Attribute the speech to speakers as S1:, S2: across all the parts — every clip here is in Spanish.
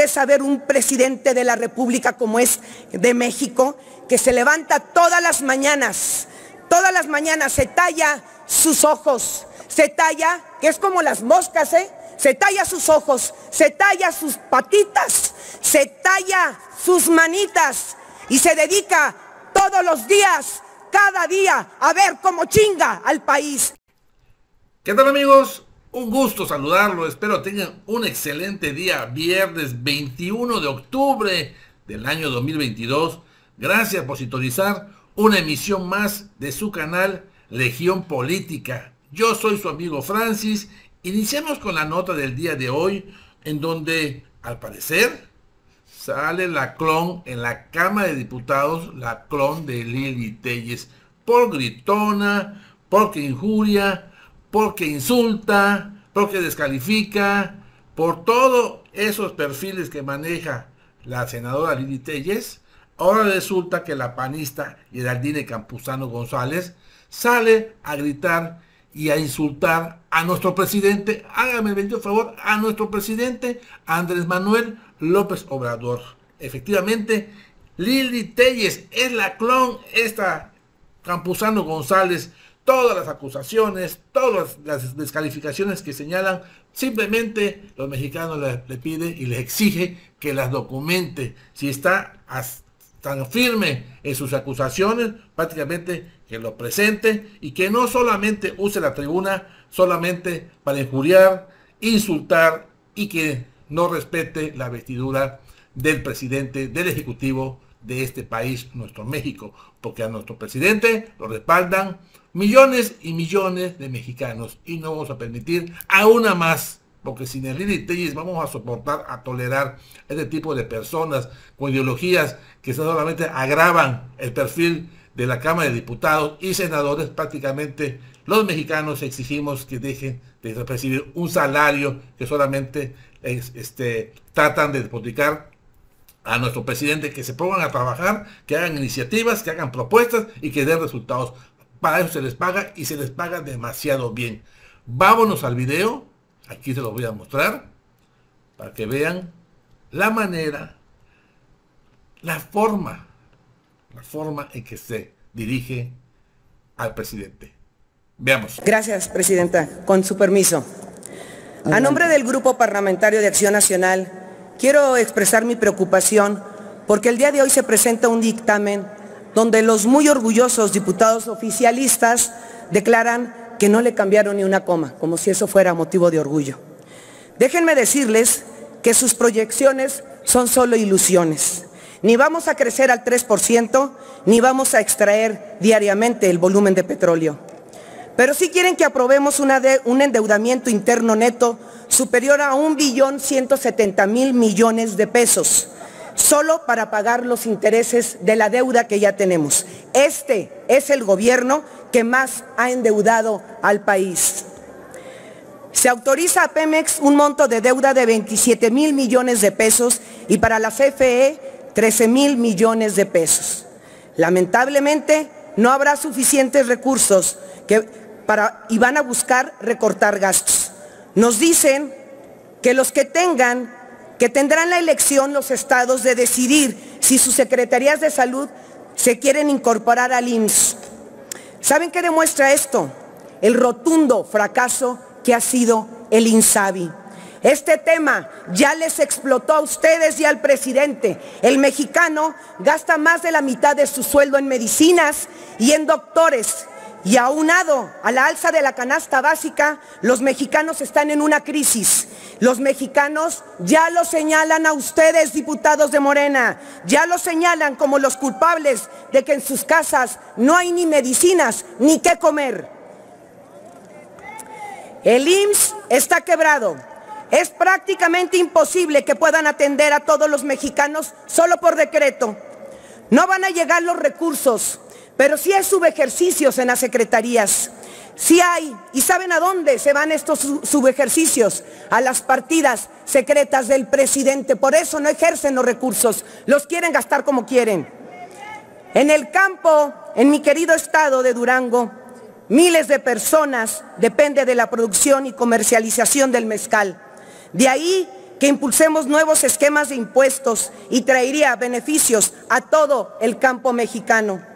S1: tristeza ver un presidente de la República como es de México, que se levanta todas las mañanas, todas las mañanas se talla sus ojos, se talla, que es como las moscas, ¿eh? Se talla sus ojos, se talla sus patitas, se talla sus manitas y se dedica todos los días, cada día, a ver cómo chinga al país.
S2: ¿Qué tal amigos? Un gusto saludarlo, espero tengan un excelente día, viernes 21 de octubre del año 2022. Gracias por sintonizar una emisión más de su canal Legión Política. Yo soy su amigo Francis. Iniciamos con la nota del día de hoy, en donde, al parecer, sale la clon en la Cámara de Diputados, la clon de Lili Telles, por gritona, porque injuria, porque insulta, porque descalifica, por todos esos perfiles que maneja la senadora Lili Telles, ahora resulta que la panista Geraldine Campuzano González sale a gritar y a insultar a nuestro presidente, hágame el favor, a nuestro presidente Andrés Manuel López Obrador. Efectivamente, Lili Telles es la clon, esta Campuzano González, todas las acusaciones, todas las descalificaciones que señalan, simplemente los mexicanos le, piden y les exige que las documente. Si está tan firme en sus acusaciones, prácticamente que lo presente y que no solamente use la tribuna solamente para injuriar, insultar y que no respete la vestidura del presidente del Ejecutivo de este país, nuestro México, porque a nuestro presidente lo respaldan millones y millones de mexicanos. Y no vamos a permitir a una más porque sin el Telles vamos a soportar, a tolerar este tipo de personas con ideologías que solamente agravan el perfil de la Cámara de Diputados y senadores, prácticamente los mexicanos exigimos que dejen de recibir un salario que solamente este, tratan de despotricar a nuestro presidente, que se pongan a trabajar, que hagan iniciativas, que hagan propuestas y que den resultados. Para eso se les paga y se les paga demasiado bien. Vámonos al video Aquí se los voy a mostrar para que vean la manera, la forma, la forma en que se dirige al presidente. Veamos.
S1: Gracias, Presidenta. Con su permiso. A nombre del Grupo Parlamentario de Acción Nacional, quiero expresar mi preocupación porque el día de hoy se presenta un dictamen donde los muy orgullosos diputados oficialistas declaran que no le cambiaron ni una coma, como si eso fuera motivo de orgullo. Déjenme decirles que sus proyecciones son solo ilusiones. Ni vamos a crecer al 3%, ni vamos a extraer diariamente el volumen de petróleo. Pero sí quieren que aprobemos un endeudamiento interno neto superior a un billón 170 mil millones de pesos, solo para pagar los intereses de la deuda que ya tenemos. Este es el gobierno que más ha endeudado al país. Se autoriza a Pemex un monto de deuda de 27 mil millones de pesos y para la CFE 13 mil millones de pesos. Lamentablemente no habrá suficientes recursos que para, y van a buscar recortar gastos. Nos dicen que los que tengan, que tendrán la elección los estados de decidir si sus secretarías de salud se quieren incorporar al IMSS. ¿Saben qué demuestra esto? El rotundo fracaso que ha sido el INSABI. Este tema ya les explotó a ustedes y al presidente. El mexicano gasta más de la mitad de su sueldo en medicinas y en doctores. Y aunado a la alza de la canasta básica, los mexicanos están en una crisis. Los mexicanos ya lo señalan a ustedes, diputados de Morena, ya lo señalan como los culpables de que en sus casas no hay ni medicinas ni qué comer. El IMSS está quebrado. Es prácticamente imposible que puedan atender a todos los mexicanos solo por decreto. No van a llegar los recursos pero sí hay subejercicios en las secretarías. Sí hay, y saben a dónde se van estos subejercicios, a las partidas secretas del presidente. Por eso no ejercen los recursos, los quieren gastar como quieren. En el campo, en mi querido estado de Durango, miles de personas dependen de la producción y comercialización del mezcal. De ahí que impulsemos nuevos esquemas de impuestos y traería beneficios a todo el campo mexicano.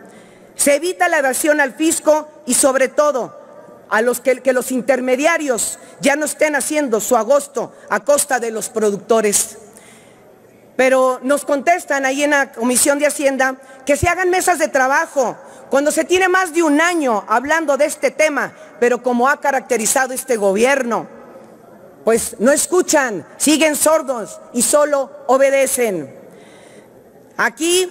S1: Se evita la evasión al fisco y sobre todo a los que, que, los intermediarios ya no estén haciendo su agosto a costa de los productores. Pero nos contestan ahí en la Comisión de Hacienda que se hagan mesas de trabajo cuando se tiene más de un año hablando de este tema, pero como ha caracterizado este gobierno, pues no escuchan, siguen sordos y solo obedecen. Aquí,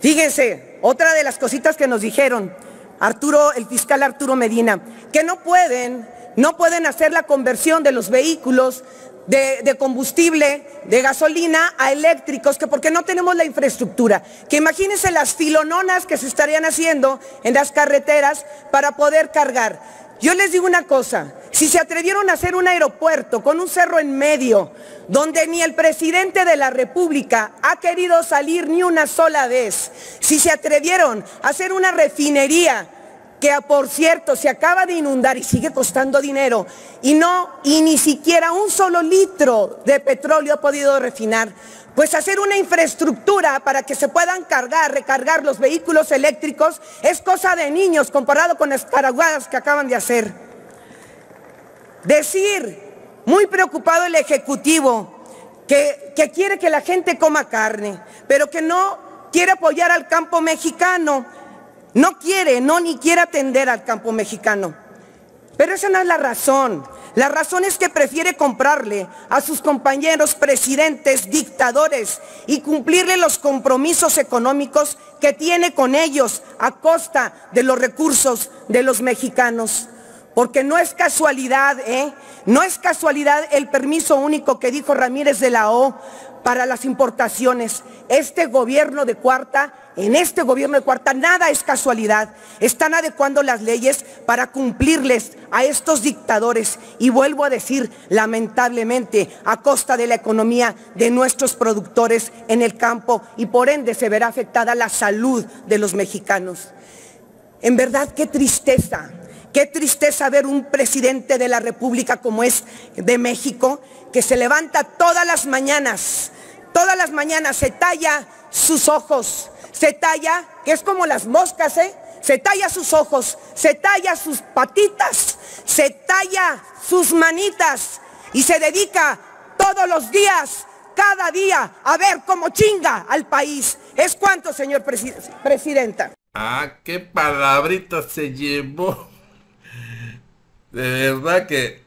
S1: fíjense, otra de las cositas que nos dijeron, Arturo, el fiscal Arturo Medina, que no pueden, no pueden hacer la conversión de los vehículos de, de, combustible, de gasolina a eléctricos, que porque no tenemos la infraestructura. Que imagínense las filononas que se estarían haciendo en las carreteras para poder cargar. Yo les digo una cosa, si se atrevieron a hacer un aeropuerto con un cerro en medio, donde ni el presidente de la República ha querido salir ni una sola vez, si se atrevieron a hacer una refinería que por cierto se acaba de inundar y sigue costando dinero y no y ni siquiera un solo litro de petróleo ha podido refinar, pues hacer una infraestructura para que se puedan cargar, recargar los vehículos eléctricos es cosa de niños comparado con las caraguadas que acaban de hacer. Decir, muy preocupado el Ejecutivo, que, que quiere que la gente coma carne, pero que no quiere apoyar al campo mexicano no quiere, no ni quiere atender al campo mexicano. Pero esa no es la razón. La razón es que prefiere comprarle a sus compañeros presidentes, dictadores y cumplirle los compromisos económicos que tiene con ellos a costa de los recursos de los mexicanos. Porque no es casualidad, ¿eh? No es casualidad el permiso único que dijo Ramírez de la O para las importaciones. Este gobierno de cuarta en este gobierno de cuarta nada es casualidad. Están adecuando las leyes para cumplirles a estos dictadores. Y vuelvo a decir, lamentablemente, a costa de la economía de nuestros productores en el campo y por ende se verá afectada la salud de los mexicanos. En verdad, qué tristeza. Qué tristeza ver un presidente de la República como es de México, que se levanta todas las mañanas, todas las mañanas se talla sus ojos, se talla, que es como las moscas, ¿eh? Se talla sus ojos, se talla sus patitas, se talla sus manitas y se dedica todos los días, cada día, a ver cómo chinga al país. ¿Es cuánto, señor presidenta?
S2: Ah, qué palabrita se llevó. De verdad que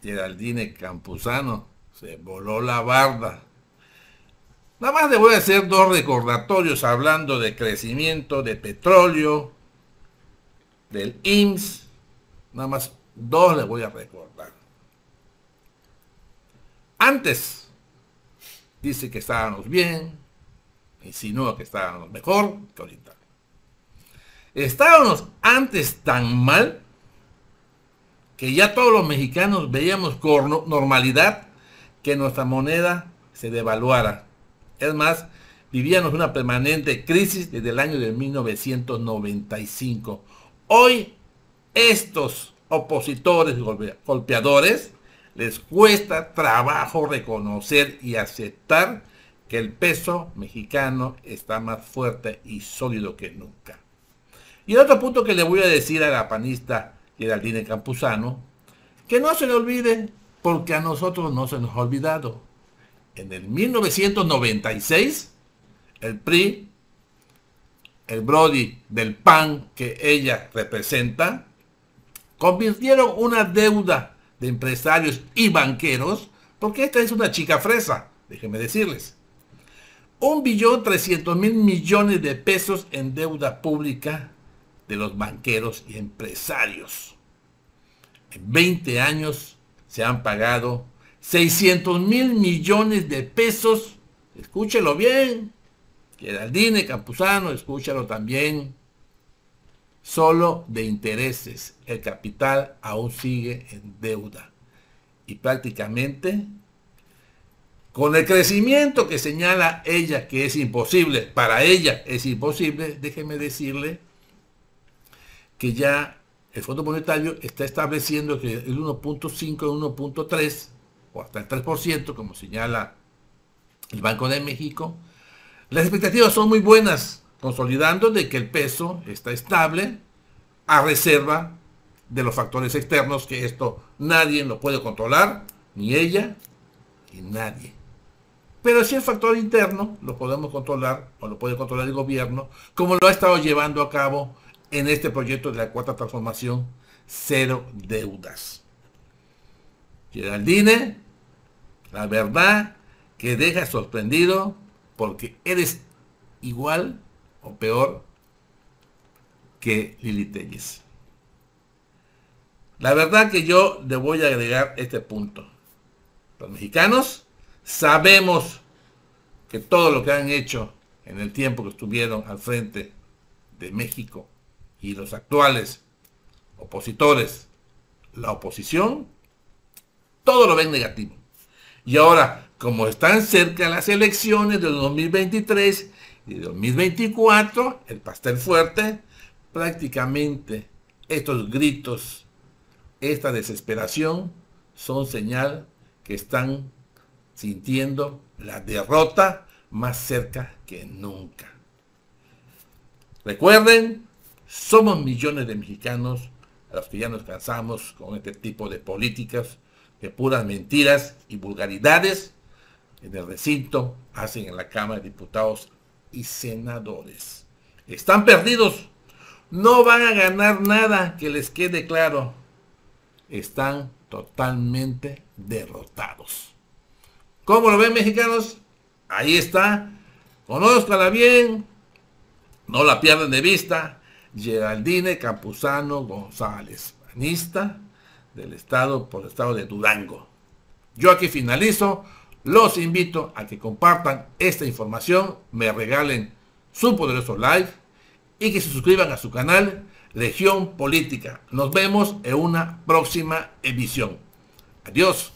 S2: Geraldine Campuzano se voló la barda. Nada más le voy a hacer dos recordatorios hablando de crecimiento de petróleo, del IMSS. Nada más dos le voy a recordar. Antes dice que estábamos bien, insinúa que estábamos mejor que ahorita. Estábamos antes tan mal que ya todos los mexicanos veíamos con normalidad que nuestra moneda se devaluara es más, vivíamos una permanente crisis desde el año de 1995. Hoy, estos opositores golpeadores les cuesta trabajo reconocer y aceptar que el peso mexicano está más fuerte y sólido que nunca. Y otro punto que le voy a decir a la panista Geraldine Campuzano, que no se le olvide, porque a nosotros no se nos ha olvidado en el 1996, el PRI, el Brody del PAN que ella representa, convirtieron una deuda de empresarios y banqueros, porque esta es una chica fresa, déjenme decirles. Un billón trescientos mil millones de pesos en deuda pública de los banqueros y empresarios. En 20 años se han pagado 600 mil millones de pesos. Escúchelo bien. Geraldine Campuzano, escúchalo también. Solo de intereses. El capital aún sigue en deuda. Y prácticamente, con el crecimiento que señala ella que es imposible, para ella es imposible, déjeme decirle que ya el Fondo Monetario está estableciendo que el 1.5 y 1.3 o hasta el 3%, como señala el Banco de México, las expectativas son muy buenas, consolidando de que el peso está estable a reserva de los factores externos, que esto nadie lo puede controlar, ni ella, ni nadie. Pero si el factor interno lo podemos controlar, o lo puede controlar el gobierno, como lo ha estado llevando a cabo en este proyecto de la cuarta transformación, cero deudas. Geraldine, la verdad que deja sorprendido porque eres igual o peor que Lili Telles. La verdad que yo le voy a agregar este punto. Los mexicanos sabemos que todo lo que han hecho en el tiempo que estuvieron al frente de México y los actuales opositores, la oposición, todo lo ven negativo. Y ahora, como están cerca las elecciones del 2023 y 2024, el pastel fuerte, prácticamente estos gritos, esta desesperación, son señal que están sintiendo la derrota más cerca que nunca. Recuerden, somos millones de mexicanos a los que ya nos cansamos con este tipo de políticas, de puras mentiras y vulgaridades en el recinto hacen en la Cámara de Diputados y Senadores. Están perdidos. No van a ganar nada, que les quede claro. Están totalmente derrotados. ¿Cómo lo ven mexicanos? Ahí está. Conózcala bien. No la pierdan de vista. Geraldine Campuzano González, panista del estado por el estado de Durango. Yo aquí finalizo. Los invito a que compartan esta información, me regalen su poderoso like y que se suscriban a su canal Legión Política. Nos vemos en una próxima emisión. Adiós.